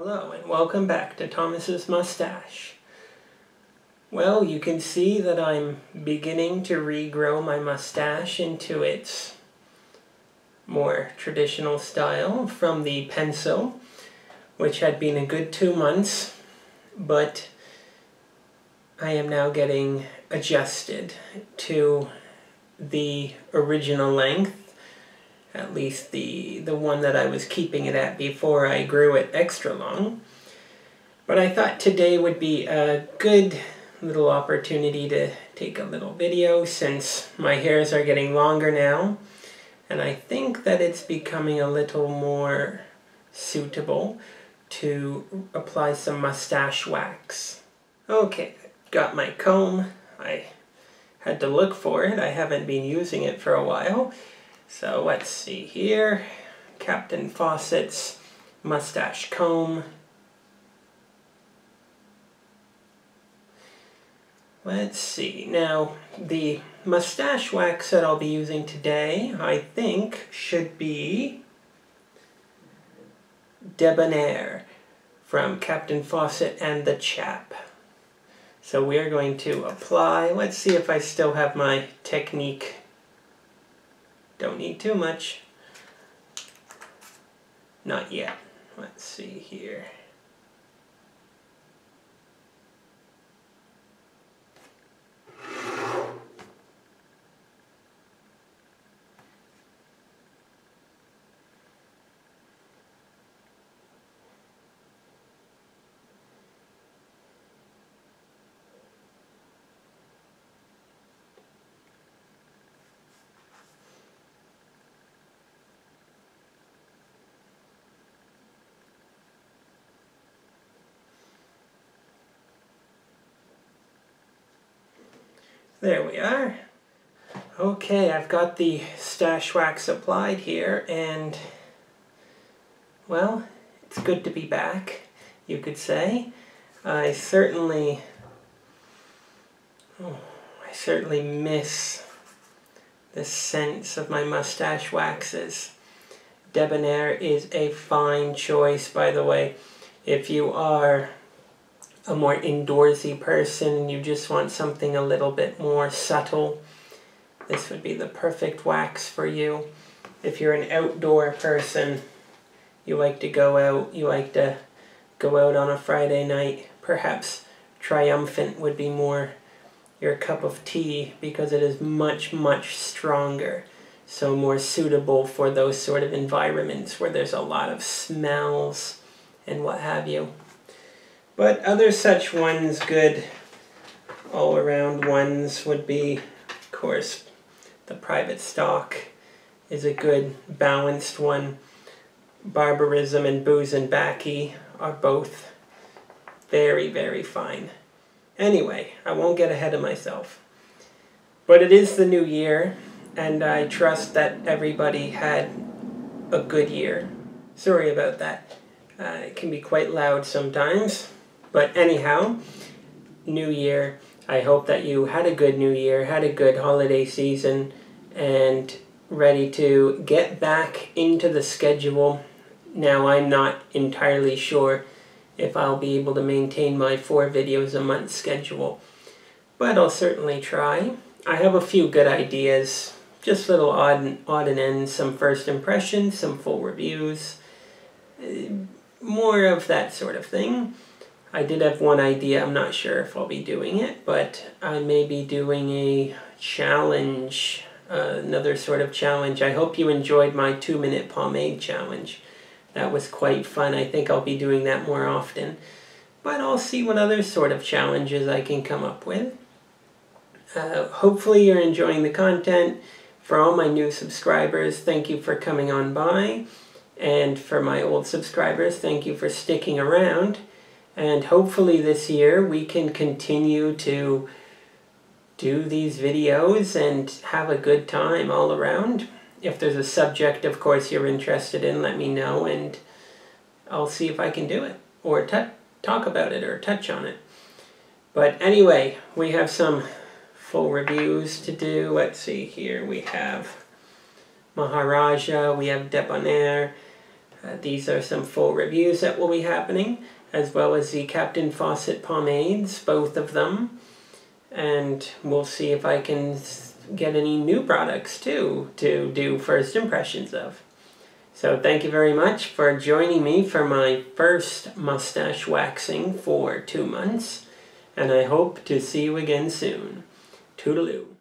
Hello and welcome back to Thomas's Mustache. Well, you can see that I'm beginning to regrow my mustache into its more traditional style from the pencil, which had been a good two months, but I am now getting adjusted to the original length at least the, the one that I was keeping it at before I grew it extra long. But I thought today would be a good little opportunity to take a little video since my hairs are getting longer now. And I think that it's becoming a little more suitable to apply some mustache wax. Okay, got my comb. I had to look for it. I haven't been using it for a while. So let's see here. Captain Fawcett's mustache comb. Let's see. Now, the mustache wax that I'll be using today, I think, should be Debonair from Captain Fawcett and the Chap. So we are going to apply, let's see if I still have my technique don't need too much. Not yet. Let's see here. There we are. Okay, I've got the stash wax applied here and well, it's good to be back, you could say. I certainly oh, I certainly miss the sense of my mustache waxes. Debonair is a fine choice, by the way. If you are a more indoorsy person and you just want something a little bit more subtle, this would be the perfect wax for you. If you're an outdoor person, you like to go out, you like to go out on a Friday night, perhaps Triumphant would be more your cup of tea because it is much, much stronger. So more suitable for those sort of environments where there's a lot of smells and what have you. But other such ones, good all-around ones, would be, of course, the private stock is a good balanced one. Barberism and Booze and Baccy are both very, very fine. Anyway, I won't get ahead of myself. But it is the new year, and I trust that everybody had a good year. Sorry about that. Uh, it can be quite loud sometimes. But anyhow, New Year. I hope that you had a good New Year, had a good holiday season, and ready to get back into the schedule. Now, I'm not entirely sure if I'll be able to maintain my four videos a month schedule, but I'll certainly try. I have a few good ideas, just little odd and, odd and ends, some first impressions, some full reviews, uh, more of that sort of thing. I did have one idea, I'm not sure if I'll be doing it, but I may be doing a challenge, uh, another sort of challenge. I hope you enjoyed my two minute pomade challenge. That was quite fun. I think I'll be doing that more often. But I'll see what other sort of challenges I can come up with. Uh, hopefully you're enjoying the content. For all my new subscribers, thank you for coming on by. And for my old subscribers, thank you for sticking around. And hopefully this year we can continue to do these videos and have a good time all around. If there's a subject, of course, you're interested in, let me know and I'll see if I can do it or talk about it or touch on it. But anyway, we have some full reviews to do. Let's see here. We have Maharajah, we have Debonair, Uh, these are some full reviews that will be happening, as well as the Captain Fawcett pomades, both of them. And we'll see if I can get any new products too to do first impressions of. So thank you very much for joining me for my first mustache waxing for two months. And I hope to see you again soon. Toodaloo.